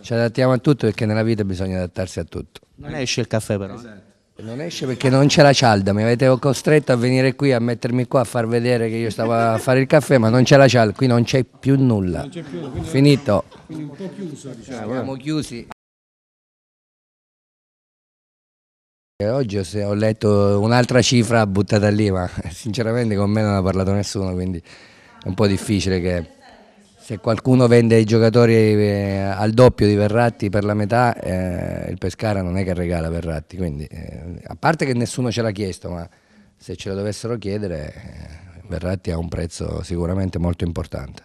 Ci adattiamo a tutto perché nella vita bisogna adattarsi a tutto. Non esce il caffè però. Non esce perché non c'è la cialda, mi avete costretto a venire qui a mettermi qua a far vedere che io stavo a fare il caffè, ma non c'è la cialda, qui non c'è più nulla. Finito. Quindi un po' chiuso, diciamo. Siamo chiusi. E Oggi ho letto un'altra cifra buttata lì, ma sinceramente con me non ha parlato nessuno, quindi è un po' difficile che se qualcuno vende i giocatori eh, al doppio di Verratti per la metà, eh, il Pescara non è che regala Verratti, quindi eh, a parte che nessuno ce l'ha chiesto, ma se ce lo dovessero chiedere, eh, Verratti ha un prezzo sicuramente molto importante.